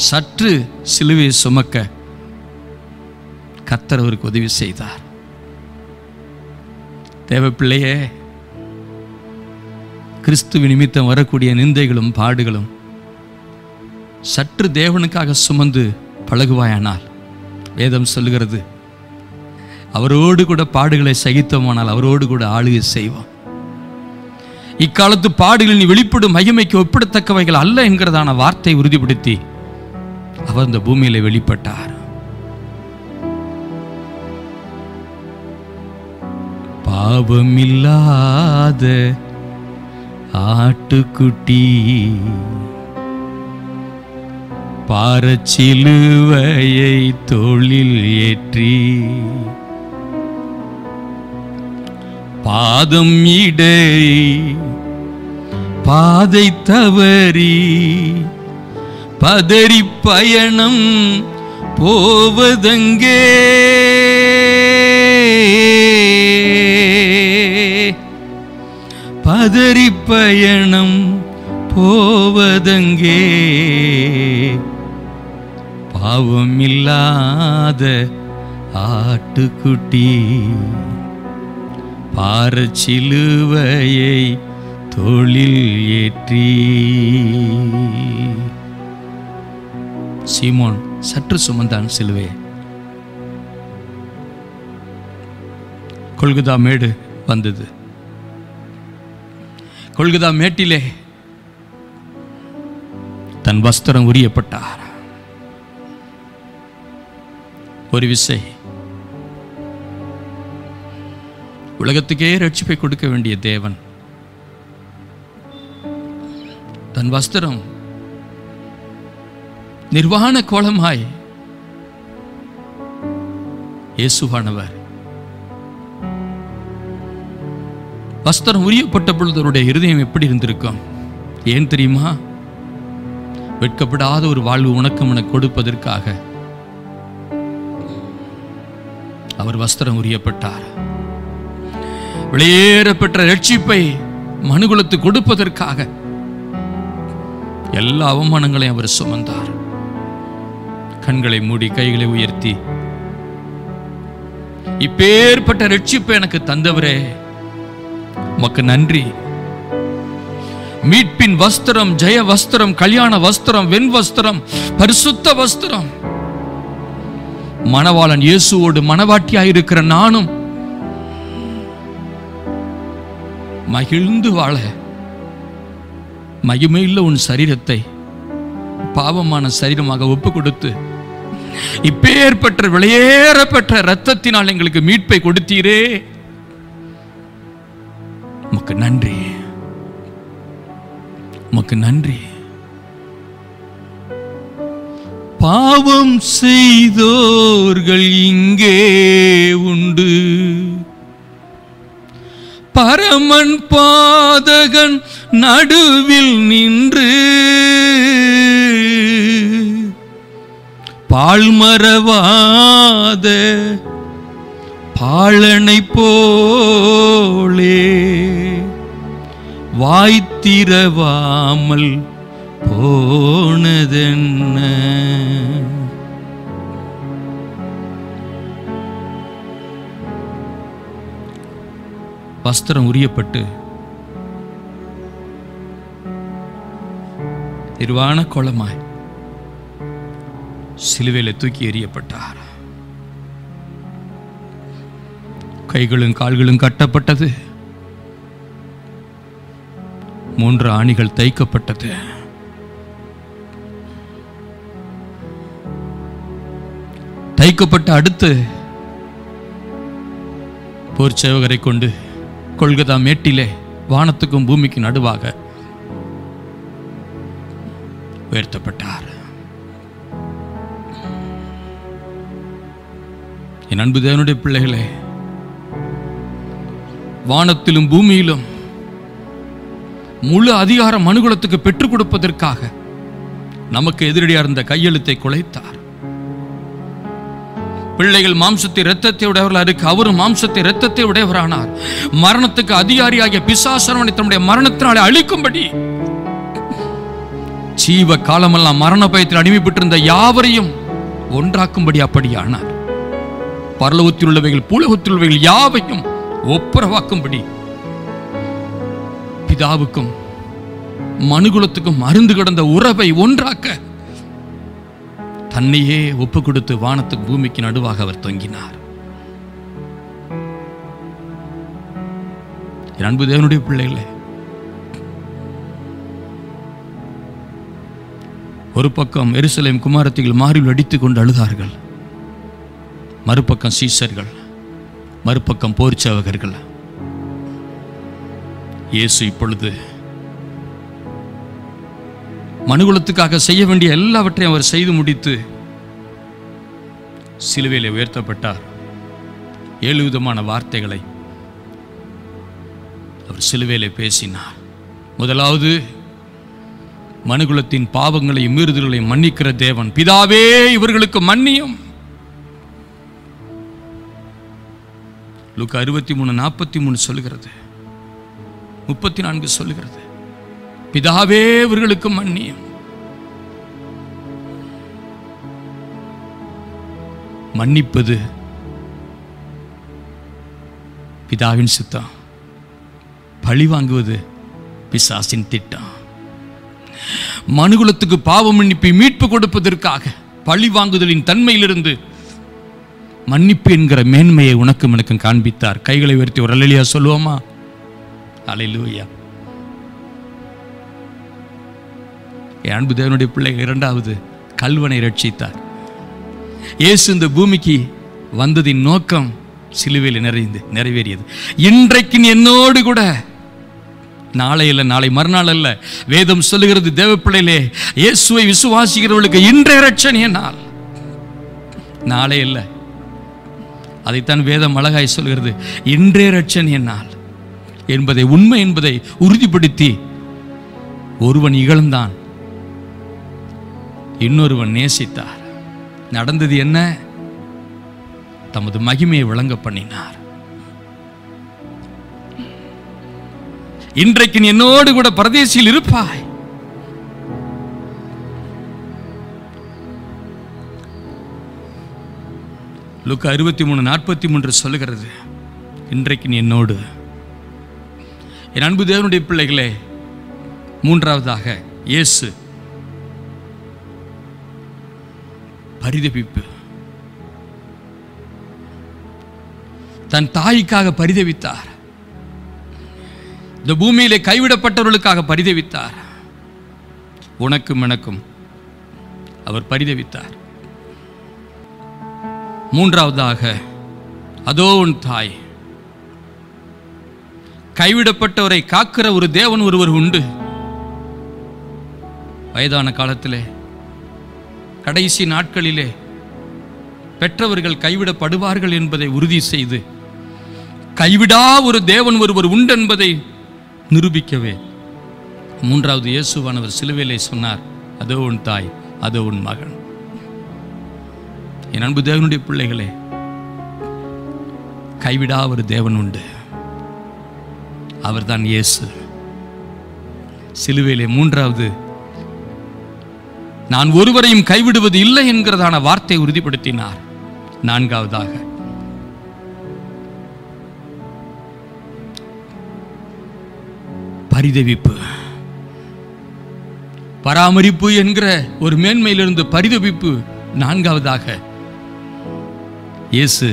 Speaker 1: சற்று சிலுவையை சுமக்க கத்தர் அவருக்கு உதவி செய்தார் தேவப்பிள்ளையே கிறிஸ்துவ நிமித்தம் வரக்கூடிய நிந்தைகளும் பாடுகளும் சற்று தேவனுக்காக சுமந்து பழகுவாயானால் வேதம் சொல்லுகிறது அவரோடு கூட பாடுகளை சகித்தோமானால் அவரோடு கூட ஆளுகை செய்வோம் இக்காலத்து பாடுகளின் நீ வெளிப்படும் மகிமைக்கு ஒப்பிடத்தக்கவைகள் அல்ல என்கிறதான வார்த்தை உறுதிப்படுத்தி அவர் இந்த பூமியில வெளிப்பட்டார் பாவமில்லாத ஆட்டுக்குட்டி பாரச்சிலுவையை தொழில் ஏற்றி பாதம் இடை பாதை தவறி பதறி பயணம் போவதங்கே பதறி பயணம் போவதங்கே பாவம் இல்லாத ஆட்டுக்குட்டி பாரச்சிலுவையை தொழில் ஏற்றி சீமோன் சற்று சுமந்தான் சிலுவை கொல்குதா மேடு வந்தது கொல்குதா மேட்டிலே தன் வஸ்திரம் உரியப்பட்டார் ஒரு விசை உலகத்துக்கே ரட்சிப்பை கொடுக்க வேண்டிய தேவன் தன் வஸ்திரம் நிர்வாண கோலமாய் இயேசுவானவர் வஸ்திரம் உரியப்பட்ட பொழுது அவருடைய இருதயம் எப்படி இருந்திருக்கும் ஏன் தெரியுமா வெட்கப்படாத ஒரு வாழ்வு உனக்கும் என கொடுப்பதற்காக அவர் வஸ்திரம் உரியப்பட்டார் வெளியேறப்பெற்ற ரட்சிப்பை மனுகுலத்து கொடுப்பதற்காக எல்லா அவமானங்களையும் அவர் சுமந்தார் கண்களை மூடி கைகளை உயர்த்தி இப்பேற்பட்ட ரட்சிப்பை எனக்கு தந்தவரே உமக்கு நன்றி மீட்பின் வஸ்திரம் ஜெய வஸ்திரம் கல்யாண வஸ்திரம் வெண் வஸ்திரம் பரிசுத்த வஸ்திரம் மணவாளன் இயேசுவோடு மனவாட்டியாயிருக்கிற நானும் மகிழ்ந்து வாழ மகிமையுள்ள உன் சரீரத்தை பாவமான சரீரமாக ஒப்பு கொடுத்து இப்பேற்பட்ட விளையேறப்பெற்ற இரத்தத்தினால் எங்களுக்கு மீட்பை கொடுத்தீரே உமக்கு நன்றி உமக்கு நன்றி பாவம் செய்தோர்கள் இங்கே உண்டு பரமன் பாதகன் நடுவில் நின்று பால்மரவாத பாழனை போலே வாய்த்திரவாமல் போனதென்ன வஸ்திரம் உரியப்பட்டு நிர்வாண கோலமாய் சிலுவையில தூக்கி எறியப்பட்டார் கைகளும் கால்களும் கட்டப்பட்டது மூன்று ஆணிகள் தைக்கப்பட்டது தைக்கப்பட்ட அடுத்து போர் சேவகரை கொண்டு கொள்கதா மேட்டிலே வானத்துக்கும் பூமிக்கு நடுவாக உயர்த்தப்பட்டார் என் அன்பு தேவனுடைய பிள்ளைகளே வானத்திலும் பூமியிலும் முழு அதிகாரம் மனுகுலத்துக்கு பெற்றுக் கொடுப்பதற்காக நமக்கு எதிரடியாக இருந்த கையெழுத்தை குலைத்தார் பிள்ளைகள் மாம்சத்தை இரத்தத்தை உடையவர்களாக இருக்கு அவரும் மாம்சத்தை இரத்தத்தை உடையவரானார் மரணத்துக்கு அதிகாரியாகிய பிசாசனவனை தன்னுடைய மரணத்தினாலே அழிக்கும்படி ஜீவ காலமெல்லாம் மரண பயத்தில் அடிமைப்பட்டிருந்த யாவரையும் ஒன்றாக்கும்படி அப்படியானார் பரலோகத்தில் உள்ளவைகள் பூலகத்தில் உள்ளவைகள் யாவையும் ஒப்புரவாக்கும்படி பிதாவுக்கும் மனுகுலத்துக்கும் அருந்து கிடந்த உறவை ஒன்றாக்க தன்னையே ஒப்பு கொடுத்து வானத்துக்கு பூமிக்கு நடுவாக அவர் தொங்கினார் அன்பு தேவனுடைய பிள்ளைகளே ஒரு பக்கம் எருசலேம் குமாரத்திகள் மாறில் அடித்து கொண்டு அழுதார்கள் மறுபக்கம் சீசர்கள் மறுபக்கம் போர் சேவகர்கள் இயேசு இப்பொழுது மனுகுலத்துக்காக செய்ய வேண்டிய எல்லாவற்றையும் அவர் செய்து முடித்து சிலுவையில் உயர்த்தப்பட்டார் ஏழு விதமான வார்த்தைகளை அவர் சிலுவையில் பேசினார் முதலாவது மனுகுலத்தின் பாவங்களையும் மீறுதல்களையும் மன்னிக்கிற தேவன் பிதாவே இவர்களுக்கு மன்னியும் லுக்கு அறுபத்தி மூணு நாற்பத்தி மூணு சொல்லுகிறது முப்பத்தி நான்கு சொல்லுகிறது பிதாவே இவர்களுக்கு மன்னியும் மன்னிப்பது பிதாவின் சித்தம் பழி வாங்குவது பிசாசின் திட்டம் மனுகுலத்துக்கு பாவ மன்னிப்பை மீட்பு கொடுப்பதற்காக பழி வாங்குதலின் தன்மையிலிருந்து மன்னிப்பு என்கிற மேன்மையை உனக்கும் எனக்கும் காண்பித்தார் கைகளை உயர்த்தி ஒரு அலையா சொல்லுவோமா அலையிலூயா என் அன்பு தேவனுடைய பிள்ளைகள் இரண்டாவது கல்வனை ரட்சித்தார் இயேசு இந்த பூமிக்கு வந்ததின் நோக்கம் சிலுவையில் நிறைந்து நிறைவேறியது இன்றைக்கு என்னோடு கூட நாளை இல்லை நாளை மறுநாள் அல்ல வேதம் சொல்லுகிறது தேவப்பிள்ளையிலே இயேசுவை விசுவாசிக்கிறவர்களுக்கு இன்றைய ரட்சணிய நாள் நாளை இல்லை அதைத்தான் வேதம் அழகாய் சொல்கிறது இன்றே ரட்சன் நாள் என்பதை உண்மை என்பதை உறுதிப்படுத்தி ஒருவன் இகழ்ந்தான் இன்னொருவன் நேசித்தார் நடந்தது என்ன தமது மகிமையை விளங்க பண்ணினார் இன்றைக்கு நீ என்னோடு கூட பிரதேசியில் இருப்பாய் லுக்கா அறுபத்தி மூணு நாற்பத்தி மூன்று சொல்லுகிறது இன்றைக்கு நீ என்னோடு என் அன்பு தேவனுடைய பிள்ளைகளே மூன்றாவதாக இயேசு பரிதவிப்பு தன் தாய்க்காக பரிதவித்தார் இந்த பூமியிலே கைவிடப்பட்டவர்களுக்காக பரிதவித்தார் உனக்கும் எனக்கும் அவர் பரிதவித்தார் மூன்றாவதாக அதோ உன் தாய் கைவிடப்பட்டவரை காக்கிற ஒரு தேவன் ஒருவர் உண்டு வயதான காலத்திலே கடைசி நாட்களிலே பெற்றவர்கள் கைவிடப்படுவார்கள் என்பதை உறுதி செய்து கைவிடா ஒரு தேவன் ஒருவர் உண்டு என்பதை நிரூபிக்கவே மூன்றாவது இயேசுவானவர் சிலுவையிலே சொன்னார் அதோ உன் தாய் அதோ உன் மகன் என் அன்பு தேவனுடைய பிள்ளைகளே கைவிடா ஒரு தேவன் உண்டு அவர்தான் இயேசு சிலுவையிலே மூன்றாவது நான் ஒருவரையும் கைவிடுவது இல்லை என்கிறதான வார்த்தை உறுதிப்படுத்தினார் நான்காவதாக பரிதவிப்பு பராமரிப்பு என்கிற ஒரு மேன்மையிலிருந்து பரிதவிப்பு நான்காவதாக இயேசு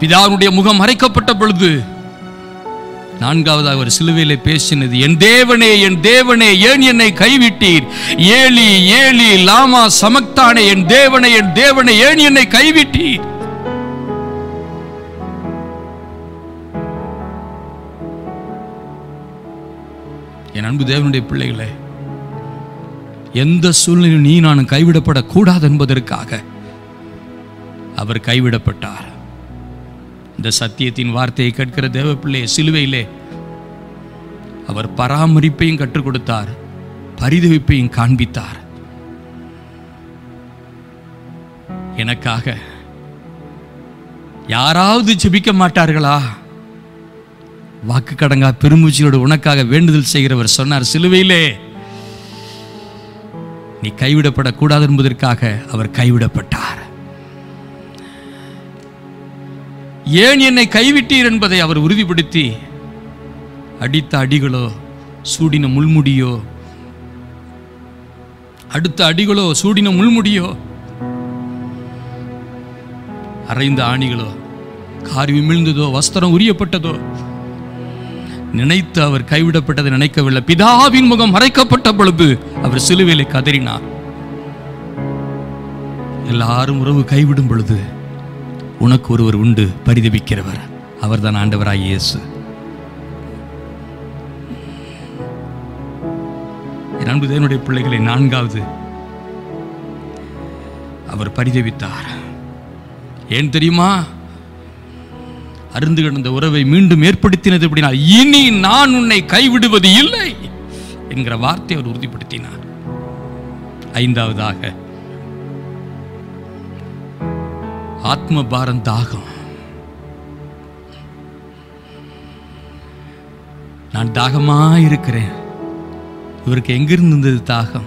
Speaker 1: பிதாவுடைய முகம் மறைக்கப்பட்ட பொழுது நான்காவதாக அவர் சிலுவையிலே பேசினது என் தேவனே என் தேவனே ஏன் என்னை கைவிட்டீர் ஏலி ஏலி லாமா சமக்தானே என் தேவனே என் தேவனே ஏன் என்னை கைவிட்டீர் என் அன்பு தேவனுடைய பிள்ளைகளே எந்த சூழ்நிலையும் நீ நான் கைவிடப்படக்கூடாது என்பதற்காக அவர் கைவிடப்பட்டார் இந்த சத்தியத்தின் வார்த்தையை கேட்கிற தேவ சிலுவையிலே அவர் பராமரிப்பையும் கற்றுக் கொடுத்தார் பரிதவிப்பையும் காண்பித்தார் எனக்காக யாராவது ஜெபிக்க மாட்டார்களா வாக்கு கடங்கா பெருமூச்சியோடு உனக்காக வேண்டுதல் செய்கிறவர் சொன்னார் சிலுவையிலே நீ கைவிடப்படக்கூடாது என்பதற்காக அவர் கைவிடப்பட்டார் ஏன் என்னை கைவிட்டீர் என்பதை அவர் உறுதிப்படுத்தி அடித்த அடிகளோ சூடின முள்முடியோ அடுத்த அடிகளோ சூடின முள்முடியோ அரைந்த ஆணிகளோ கார் விமிழ்ந்ததோ வஸ்திரம் உரியப்பட்டதோ நினைத்து அவர் கைவிடப்பட்டதை நினைக்கவில்லை பிதாவின் முகம் மறைக்கப்பட்ட பொழுது அவர் சிலுவையிலே கதறினார் எல்லாரும் உறவு கைவிடும் பொழுது உனக்கு ஒருவர் உண்டு பரிதவிக்கிறவர் அவர்தான் ஆண்டவராய் இயேசு அன்பு தேவனுடைய பிள்ளைகளை நான்காவது அவர் பரிதவித்தார் ஏன் தெரியுமா அருந்து கிடந்த உறவை மீண்டும் ஏற்படுத்தினது அப்படின்னா இனி நான் உன்னை கைவிடுவது இல்லை என்கிற வார்த்தை அவர் உறுதிப்படுத்தினார் ஐந்தாவதாக ஆத்ம பாரம் தாகம் நான் தாகமாக இருக்கிறேன் இவருக்கு எங்கிருந்து இருந்தது தாகம்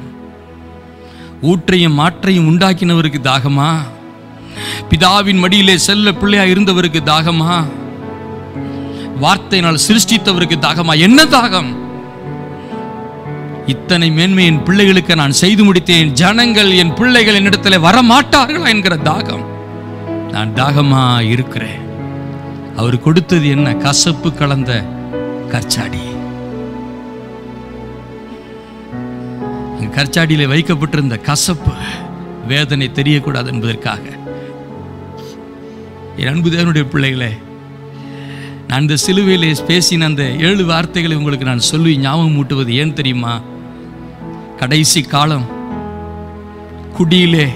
Speaker 1: ஊற்றையும் மாற்றையும் உண்டாக்கினவருக்கு தாகமா பிதாவின் மடியிலே செல்ல பிள்ளையா இருந்தவருக்கு தாகமா வார்த்தையினால் சிருஷ்டித்தவருக்கு தாகமா என்ன தாகம் இத்தனை மேன்மையின் பிள்ளைகளுக்கு நான் செய்து முடித்தேன் ஜனங்கள் என் பிள்ளைகள் என்னிடத்தில் வரமாட்டார்களா என்கிற தாகம் நான் தாகமா இருக்கிறேன் அவர் கொடுத்தது என்ன கசப்பு கலந்த கற்சாடி கற்சாடியில வைக்கப்பட்டிருந்த கசப்பு வேதனை தெரியக்கூடாது என்பதற்காக என் அன்பு தேவனுடைய பிள்ளைகளே நான் இந்த சிலுவையிலே பேசின அந்த ஏழு வார்த்தைகளை உங்களுக்கு நான் சொல்லி ஞாபகம் மூட்டுவது ஏன் தெரியுமா கடைசி காலம் குடியிலே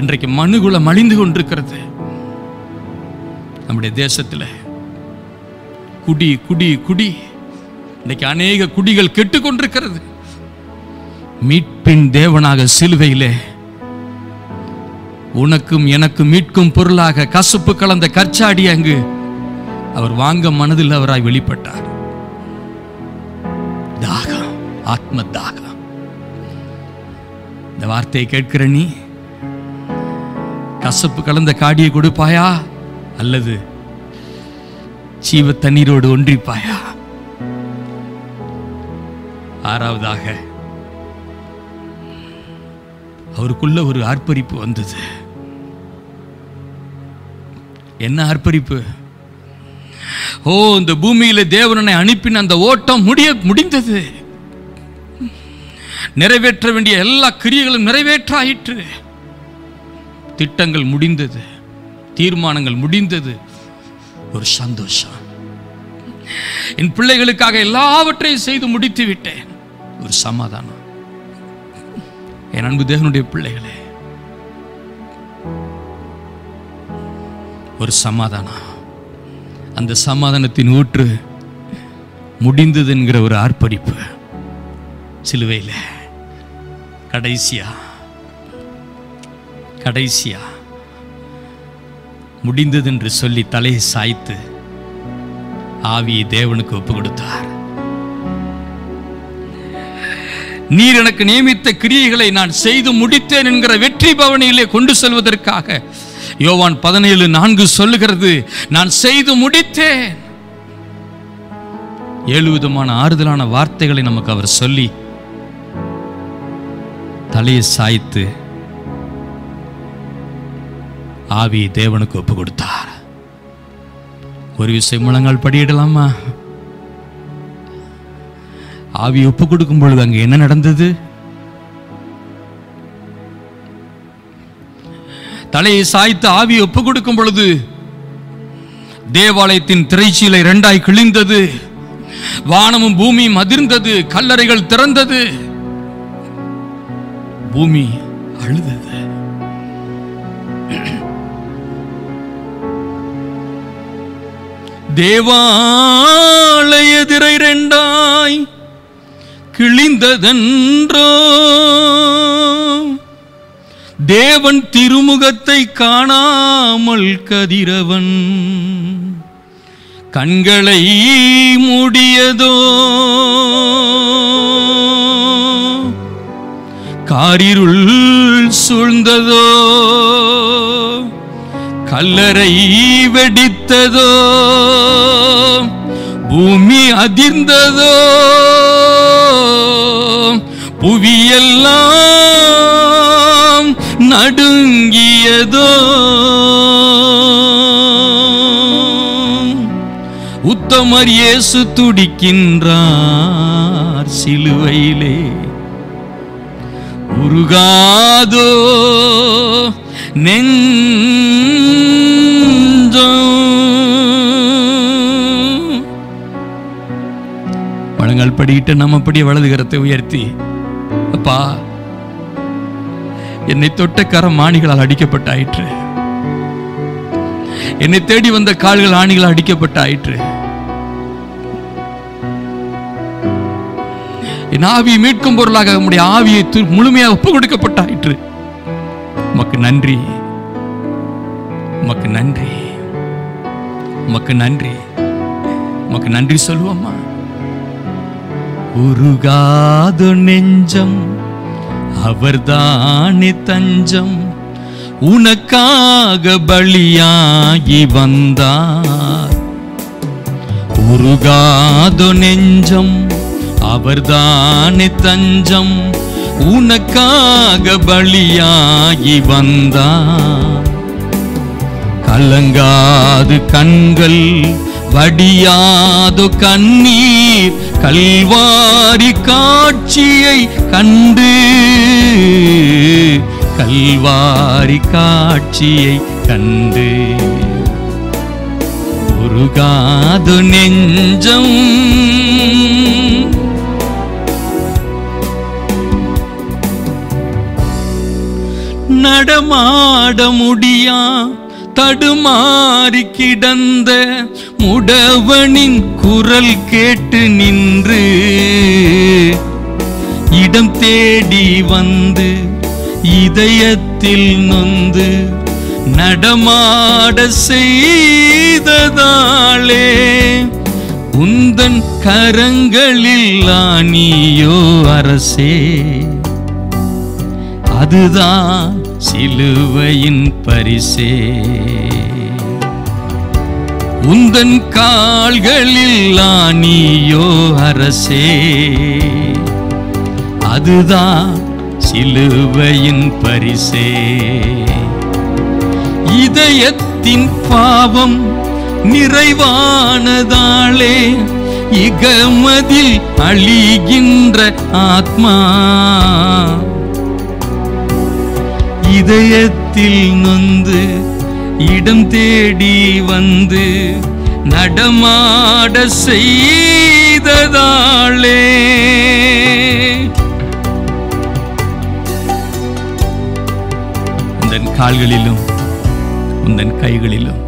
Speaker 1: இன்றைக்கு மனுகுலம் அழிந்து கொண்டிருக்கிறது நம்முடைய தேசத்தில் குடி குடி குடி இன்னைக்கு அநேக குடிகள் கெட்டுக்கொண்டிருக்கிறது மீட்பின் தேவனாக சிலுவையிலே உனக்கும் எனக்கும் மீட்கும் பொருளாக கசுப்பு கலந்த கற்சாடி அங்கு அவர் வாங்க மனதில் அவராய் வெளிப்பட்டார் தாகம் ஆத்ம தாகம் இந்த வார்த்தையை கேட்கிற நீ கசப்பு கலந்த காடியை கொடுப்பாயா அல்லது ஜீவ தண்ணீரோடு ஒன்றிப்பாயா ஆறாவதாக அவருக்குள்ள ஒரு ஆர்ப்பரிப்பு வந்தது என்ன ஆர்ப்பரிப்பு ஓ இந்த பூமியில தேவனனை அனுப்பின அந்த ஓட்டம் முடிய முடிந்தது நிறைவேற்ற வேண்டிய எல்லா கிரியைகளும் நிறைவேற்றாயிற்று திட்டங்கள் முடிந்தது தீர்மானங்கள் முடிந்தது ஒரு சந்தோஷம் என் பிள்ளைகளுக்காக எல்லாவற்றையும் செய்து முடித்து விட்டேன் ஒரு சமாதானம் என் அன்பு தேவனுடைய பிள்ளைகளே ஒரு சமாதானம் அந்த சமாதானத்தின் ஊற்று முடிந்தது என்கிற ஒரு ஆர்ப்பரிப்பு சிலுவையில் கடைசியா கடைசியா முடிந்தது என்று சொல்லி தலையை சாய்த்து ஆவியை தேவனுக்கு ஒப்பு கொடுத்தார் நீர் எனக்கு நியமித்த கிரியைகளை நான் செய்து முடித்தேன் என்கிற வெற்றி பவனியிலே கொண்டு செல்வதற்காக யோவான் பதினேழு நான்கு சொல்லுகிறது நான் செய்து முடித்தேன் ஏழு விதமான ஆறுதலான வார்த்தைகளை நமக்கு அவர் சொல்லி தலையை சாய்த்து ஆவி தேவனுக்கு ஒப்பு கொடுத்தார் ஒரு விசை முழங்கால் படியிடலாமா ஆவி ஒப்பு கொடுக்கும் பொழுது அங்கு என்ன நடந்தது தலையை சாய்த்து ஆவி ஒப்பு கொடுக்கும் பொழுது தேவாலயத்தின் திரைச்சீலை இரண்டாய் கிழிந்தது வானமும் பூமியும் அதிர்ந்தது கல்லறைகள் திறந்தது பூமி அழுதது திரை ரெண்டாய் கிழிந்ததென்றோ தேவன் திருமுகத்தை காணாமல் கதிரவன் கண்களை மூடியதோ காரிருள் சூழ்ந்ததோ கல்லறை வெடித்ததோ பூமி அதிர்ந்ததோ புவியெல்லாம் நடுங்கியதோ உத்தமர் இயேசு துடிக்கின்றார் சிலுவையிலே உருகாதோ நெஞ்ச படிக்கிட்டு நம்ம அப்படியே வலதுகரத்தை உயர்த்தி அப்பா என்னை தொட்டக்கார மாணிகளால் அடிக்கப்பட்ட ஆயிற்று என்னை தேடி வந்த கால்கள் ஆணிகளால் அடிக்கப்பட்ட ஆயிற்று என் ஆவியை மீட்கும் பொருளாக நம்முடைய ஆவியை முழுமையாக ஒப்பு கொடுக்கப்பட்ட ஆயிற்று உமக்கு நன்றி உமக்கு நன்றி உமக்கு நன்றி உமக்கு நன்றி சொல்லுவோம்மா உருகாது நெஞ்சம் அவர்தானே தஞ்சம் உனக்காக பலியாகி வந்தார் உருகாது நெஞ்சம் அவர்தானே தஞ்சம் உனக்காக பலியாகி வந்தார் கலங்காது கண்கள் வடியாது கண்ணீர் கல்வாரி காட்சியை கண்டு கல்வாரி காட்சியை கண்டு முருகாது நெஞ்சம் நடமாட முடியா தடுமாறி கிடந்த உடவனின் குரல் கேட்டு நின்று இடம் தேடி வந்து இதயத்தில் நொந்து நடமாட செய்ததாலே உந்தன் கரங்களில் ஆனியோ அரசே அதுதான் சிலுவையின் பரிசே உந்தன் கால்களில் நீயோ அரசே அதுதான் சிலுவையின் பரிசே இதயத்தின் பாவம் நிறைவானதாளே இகமதில் அழிகின்ற ஆத்மா இதயத்தில் நொந்து இடம் தேடி வந்து நடமாட செய்ததாளே உந்தன் கால்களிலும் உந்தன் கைகளிலும்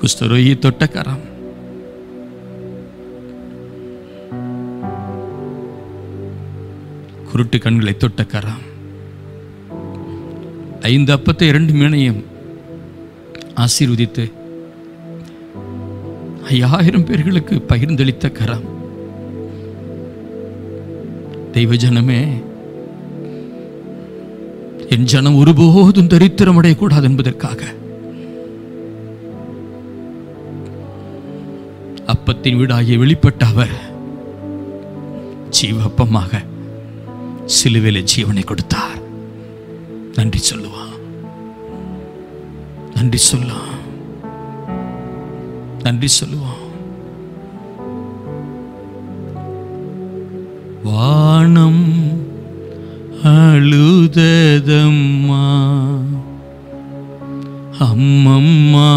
Speaker 1: குஸ்தரோயி தொட்டக்காரம் குருட்டு கண்களை தொட்டக்காரம் ஐந்து அப்பத்தை இரண்டு மீனையும் ஆசீர்வதித்து ஐயாயிரம் பேர்களுக்கு பகிர்ந்தளித்த கரம் தெய்வ ஜனமே என் ஜனம் ஒருபோதும் தரித்திரம் அடையக்கூடாது என்பதற்காக அப்பத்தின் வீடாகிய வெளிப்பட்ட அவர் ஜீவப்பமாக சிலுவையில் ஜீவனை கொடுத்தார் நன்றி சொல்லுவான் நன்றி சொல்லலாம் நன்றி சொல்லுவான் வானம் அழுததம்மா அம்மம்மா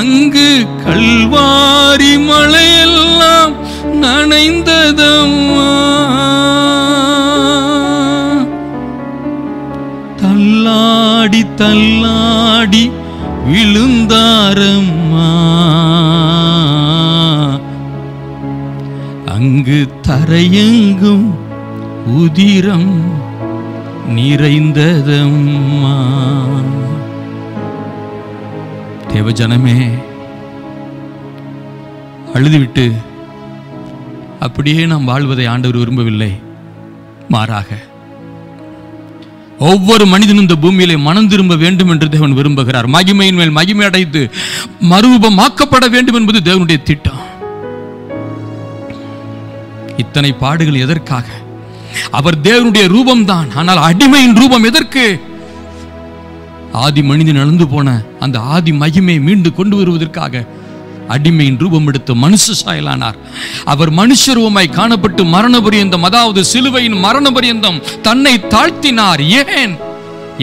Speaker 1: அங்கு கல்வாரி மலையெல்லாம் நனைந்ததம்மா தள்ளாடி தள்ளாடி விழுந்தாரம்மா அங்கு தரையெங்கும் உதிரம் நிறைந்ததம்மா தேவ ஜனமே அழுதுவிட்டு அப்படியே நாம் வாழ்வதை ஆண்டவர் விரும்பவில்லை மாறாக ஒவ்வொரு மனிதனும் இந்த பூமியிலே மனம் திரும்ப வேண்டும் என்று தேவன் விரும்புகிறார் மகிமையின் மேல் மகிமை அடைத்து மறுரூபமாக்கப்பட வேண்டும் என்பது தேவனுடைய திட்டம் இத்தனை பாடுகள் எதற்காக அவர் தேவனுடைய தான் ஆனால் அடிமையின் ரூபம் எதற்கு ஆதி மனிதன் இழந்து போன அந்த ஆதி மகிமை மீண்டு கொண்டு வருவதற்காக அடிமையின் ரூபம் எடுத்து மனுஷ சாயலானார் அவர் மனுஷ ரூபமாய் காணப்பட்டு மரண பரியந்தம் அதாவது சிலுவையின் மரண பரியந்தம் தன்னை தாழ்த்தினார் ஏன்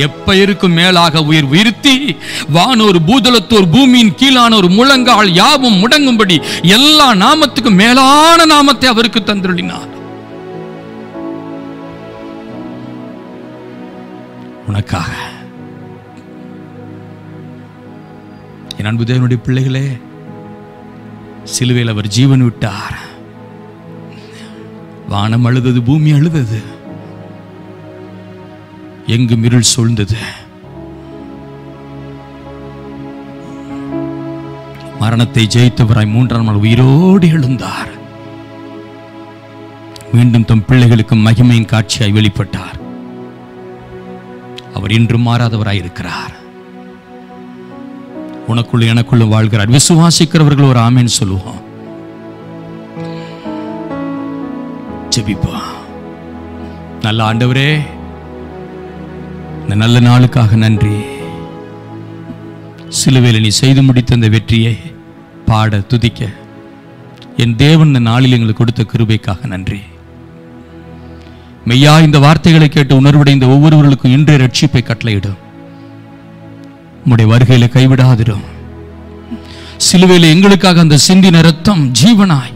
Speaker 1: எப்ப இருக்கும் மேலாக உயிர் உயிர்த்தி வானோர் பூதளத்தோர் பூமியின் கீழானோர் முழங்கால் யாவும் முடங்கும்படி எல்லா நாமத்துக்கும் மேலான நாமத்தை அவருக்கு தந்துள்ளினார் உனக்காக என் அன்பு தேவனுடைய பிள்ளைகளே சிலுவையில் அவர் ஜீவன் விட்டார் வானம் அழுதது பூமி அழுதது எங்கு மிருள் சூழ்ந்தது மரணத்தை ஜெயித்தவராய் மூன்றாம் நாள் உயிரோடு எழுந்தார் மீண்டும் தம் பிள்ளைகளுக்கு மகிமையின் காட்சியாய் வெளிப்பட்டார் அவர் இன்றும் மாறாதவராய் இருக்கிறார் உனக்குள்ள எனக்குள்ளும் வாழ்கிறார் விசுவாசிக்கிறவர்கள் ஒரு ஆமேன்னு சொல்லுவோம் நல்ல ஆண்டவரே இந்த நல்ல நாளுக்காக நன்றி சிலுவையில் நீ செய்து முடித்த அந்த வெற்றியை பாட துதிக்க என் தேவன் இந்த நாளில் எங்களுக்கு கொடுத்த கிருபைக்காக நன்றி மெய்யா இந்த வார்த்தைகளை கேட்டு உணர்வடைந்த ஒவ்வொருவர்களுக்கும் இன்றைய ரட்சிப்பை கட்டளையிடும் உம்முடைய வருகையில கைவிடாதிரும் சிலுவையில் எங்களுக்காக அந்த சிந்தின ரத்தம் ஜீவனாய்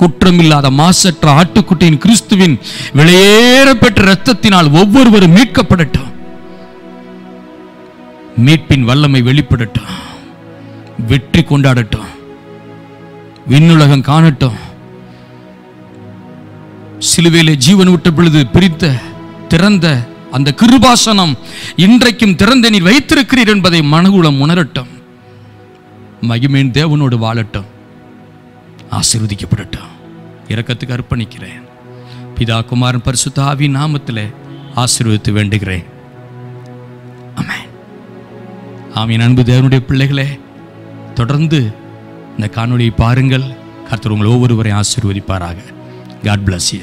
Speaker 1: குற்றமில்லாத மாசற்ற ஆட்டுக்குட்டியின் கிறிஸ்துவின் விலையேற பெற்ற ரத்தத்தினால் ஒவ்வொருவரும் மீட்கப்படட்டும் மீட்பின் வல்லமை வெளிப்படட்டும் வெற்றி கொண்டாடட்டும் விண்ணுலகம் காணட்டும் சிலுவையிலே ஜீவன் விட்ட பொழுது பிரித்த திறந்த அந்த கிருபாசனம் இன்றைக்கும் திறந்த நீர் வைத்திருக்கிறீர் என்பதை மனகுலம் உணரட்டும் மகிமேன் தேவனோடு வாழட்டும் ஆசீர்வதிக்கப்படட்டும் இறக்கத்துக்கு அர்ப்பணிக்கிறேன் பிதா குமாரன் பரிசு தாவி நாமத்தில் ஆசீர்வதித்து வேண்டுகிறேன் ஆமே ஆமியின் அன்பு தேவனுடைய பிள்ளைகளே தொடர்ந்து இந்த காணொலியை பாருங்கள் கர்த்தர் உங்கள் ஒவ்வொருவரையும் ஆசீர்வதிப்பாராக காட் பிளஸ் யூ